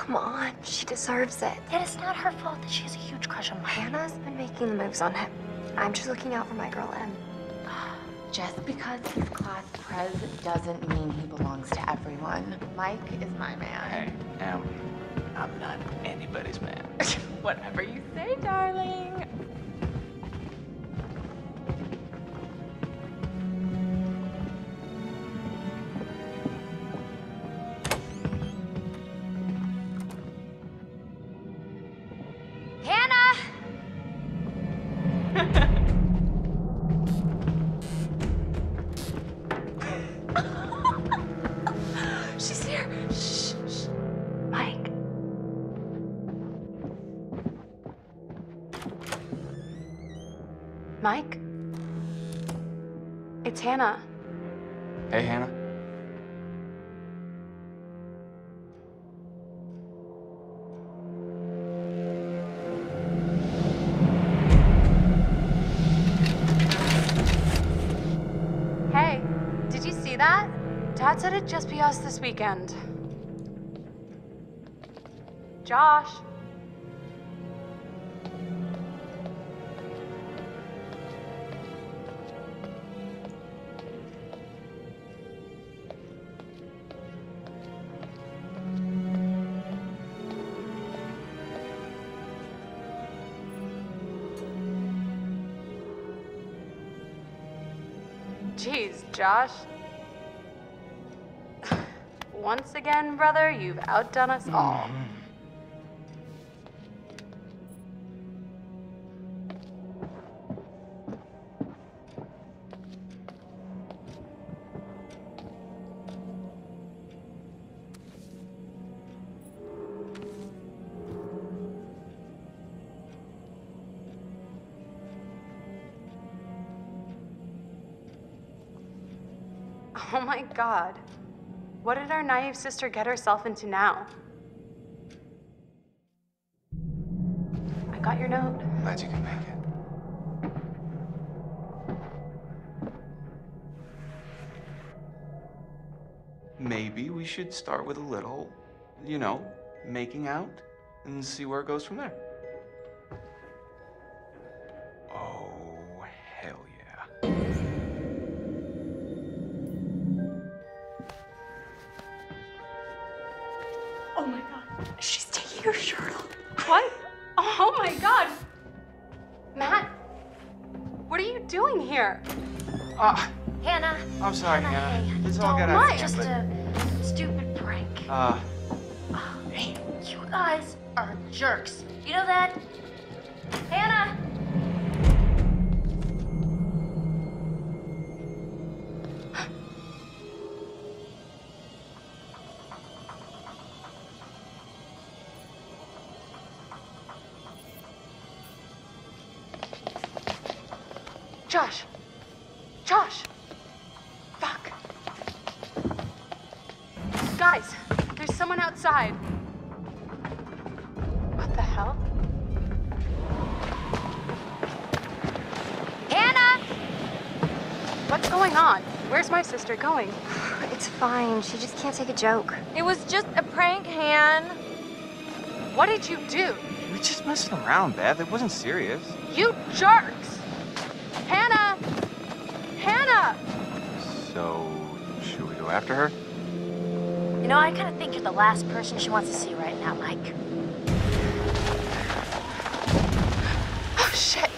Come on, she deserves it. And it's not her fault that she has a huge crush on Mike. Hannah's been making the moves on him. I'm just looking out for my girl, Em. Just because he's class prez doesn't mean he belongs to everyone. Mike is my man. Hey, Em, I'm not anybody's man. Whatever you say, darling. Mike? It's Hannah. Hey, Hannah. Hey, did you see that? Dad said it'd just be us this weekend. Josh. Jeez, Josh. Once again, brother, you've outdone us all. Mm-hmm. Oh my god. What did our naive sister get herself into now? I got your note. Glad you can make it. Maybe we should start with a little, you know, making out and see where it goes from there. What? Oh my god. Matt, what are you doing here? Ah, Hannah. I'm sorry, Hannah, Hannah. hey, This all got out of Just a stupid prank. uh, Hey, you guys are jerks. You know that? Hannah! Guys, there's someone outside. What the hell? Hannah! What's going on? Where's my sister going? It's fine. She just can't take a joke. It was just a prank, Han. What did you do? we just messing around, Beth. It wasn't serious. You jerks! Hannah! Hannah! So, should we go after her? Know, I kind of think you're the last person she wants to see right now, Mike. Oh shit!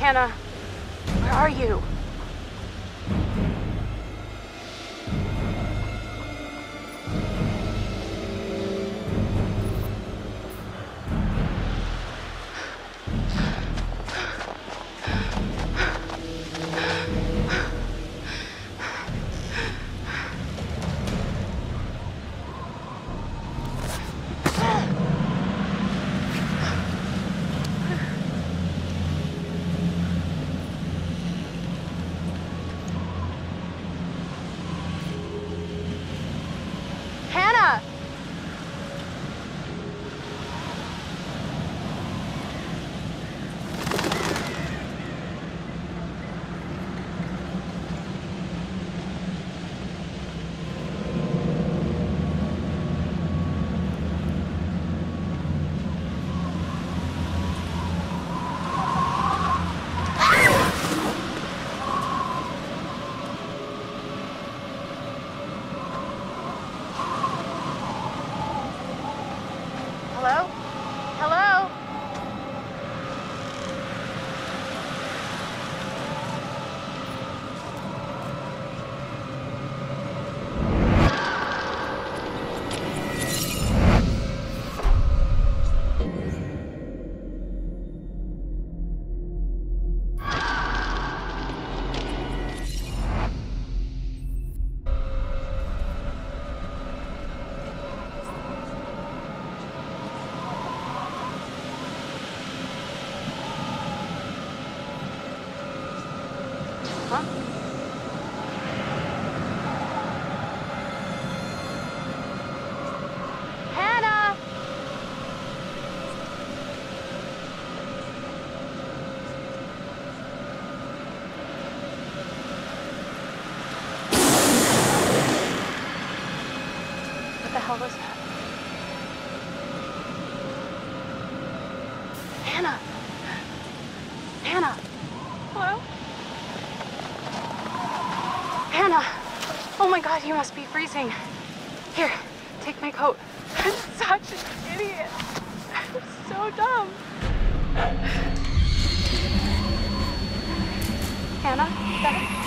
Hannah. Where are you? 어? Hannah! Oh my god, you must be freezing. Here, take my coat. I'm such an idiot. I'm so dumb. Hannah, Beth?